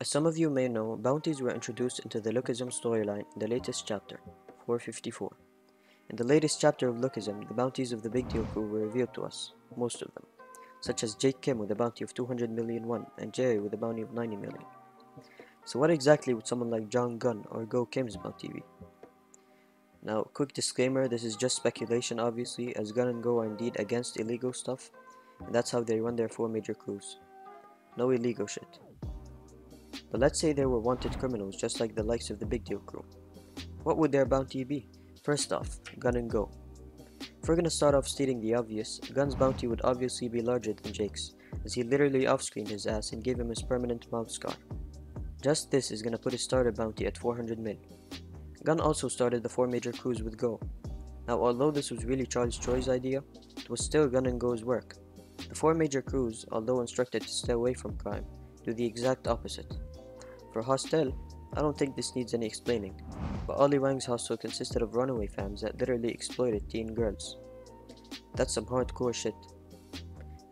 As some of you may know, bounties were introduced into the Lookism storyline in the latest chapter, 454. In the latest chapter of Lookism, the bounties of the Big Deal crew were revealed to us, most of them, such as Jake Kim with a bounty of 200 million won and Jerry with a bounty of 90 million. So what exactly would someone like Jonggun or Goo Kim's bounty be? Now, quick disclaimer, this is just speculation obviously, as Gun and Goo are indeed against illegal stuff, and that's how they run their four major crews. No illegal shit. But let's say they were wanted criminals just like the likes of the Big Deal crew. What would their bounty be? First off, gun and Goo. If we're gonna start off stating the obvious, Gun's bounty would obviously be larger than Jake's, as he literally off-screened his ass and gave him his permanent mouth scar. Just this is gonna put his starter bounty at 400 mil. Gun also started the four major crews with Goo. Now although this was really Charles Choi's idea, it was still Gun and Goo's work. The four major crews, although instructed to stay away from crime, do the exact opposite. For Hostel, I don't think this needs any explaining, but Eli Jang's hostel consisted of runaway fams that literally exploited teen girls. That's some hardcore shit.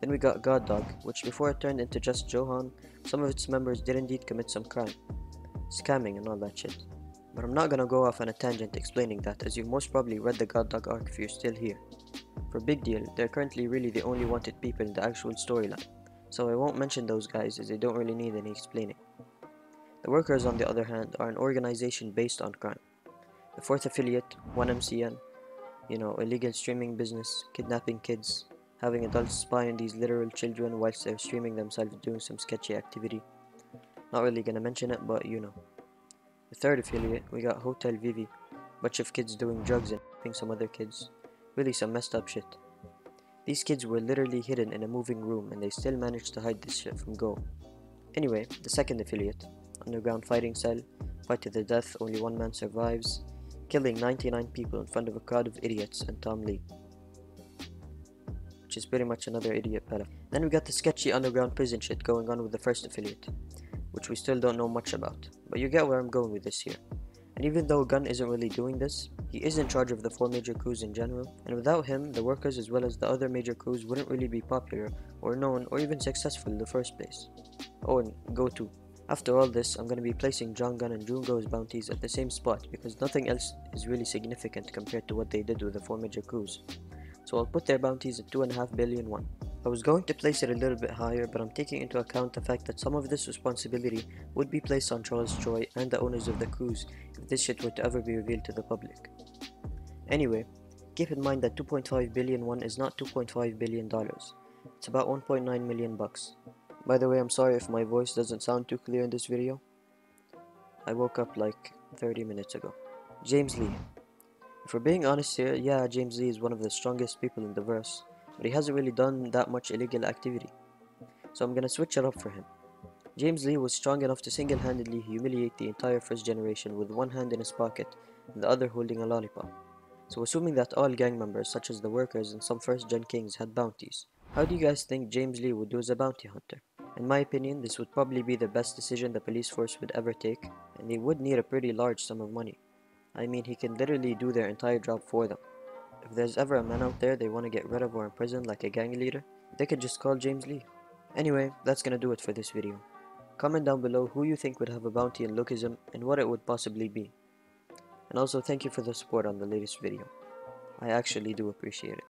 Then we got God Dog, which before it turned into just Johan, some of its members did indeed commit some crime. Scamming and all that shit. But I'm not gonna go off on a tangent explaining that as you've most probably read the God Dog arc if you're still here. For Big Deal, they're currently really the only wanted people in the actual storyline, so I won't mention those guys as they don't really need any explaining. The workers, on the other hand, are an organization based on crime. The fourth affiliate, 1MCN, you know, illegal streaming business, kidnapping kids, having adults spy on these literal children whilst they're streaming themselves doing some sketchy activity. Not really gonna mention it, but you know. The third affiliate, we got Hotel Vivi, bunch of kids doing drugs and raping some other kids. Really some messed up shit. These kids were literally hidden in a moving room and they still managed to hide this shit from Goo. Anyway, the second affiliate, underground fighting cell, fight to the death, only one man survives, killing 99 people in front of a crowd of idiots and Tom Lee. Which is pretty much another idiot fella. Then we got the sketchy underground prison shit going on with the first affiliate, which we still don't know much about, but you get where I'm going with this here. And even though Gun isn't really doing this, he is in charge of the four major crews in general, and without him, the workers as well as the other major crews wouldn't really be popular, or known, or even successful in the first place. Oh, and go to. After all this, I'm to be placing Jonggun and Jungo's bounties at the same spot because nothing else is really significant compared to what they did with the four major crews. So I'll put their bounties at 2.5 billion won. I was going to place it a little bit higher, but I'm taking into account the fact that some of this responsibility would be placed on Charles Choi and the owners of the crews if this shit were to ever be revealed to the public. Anyway, keep in mind that 2.5 billion won is not 2.5 billion dollars. It's about 1.9 million bucks. By the way, I'm sorry if my voice doesn't sound too clear in this video. I woke up like 30 minutes ago. James Lee. If we're being honest here, yeah, James Lee is one of the strongest people in the verse, but he hasn't really done that much illegal activity. So I'm gonna switch it up for him. James Lee was strong enough to single-handedly humiliate the entire first generation with one hand in his pocket and the other holding a lollipop. So assuming that all gang members such as the workers and some first gen kings had bounties, how do you guys think James Lee would do as a bounty hunter? In my opinion, this would probably be the best decision the police force would ever take, and they would need a pretty large sum of money. I mean, he can literally do their entire job for them. If there's ever a man out there they want to get rid of or imprison like a gang leader, they could just call James Lee. Anyway, that's gonna do it for this video. Comment down below who you think would have a bounty in Lookism and what it would possibly be. And also thank you for the support on the latest video. I actually do appreciate it.